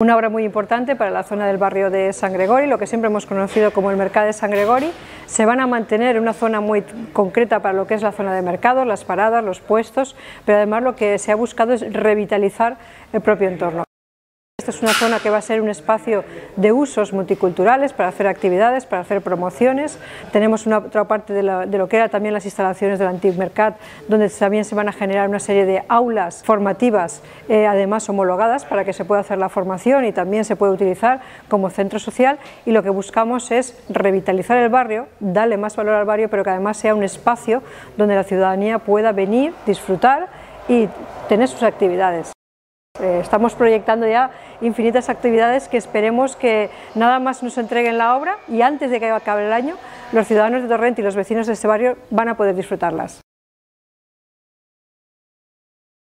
Una obra muy importante para la zona del barrio de San Gregori, lo que siempre hemos conocido como el mercado de San Gregori. Se van a mantener en una zona muy concreta para lo que es la zona de mercado, las paradas, los puestos, pero además lo que se ha buscado es revitalizar el propio entorno. Es una zona que va a ser un espacio de usos multiculturales para hacer actividades, para hacer promociones. Tenemos una otra parte de lo, que eran también las instalaciones del antiguo Mercat, donde también se van a generar una serie de aulas formativas, eh, además homologadas, para que se pueda hacer la formación y también se puede utilizar como centro social. Y lo que buscamos es revitalizar el barrio, darle más valor al barrio, pero que además sea un espacio donde la ciudadanía pueda venir, disfrutar y tener sus actividades. Eh, estamos proyectando ya infinitas actividades que esperemos que nada más nos entreguen la obra y antes de que acabe el año los ciudadanos de Torrent y los vecinos de este barrio van a poder disfrutarlas.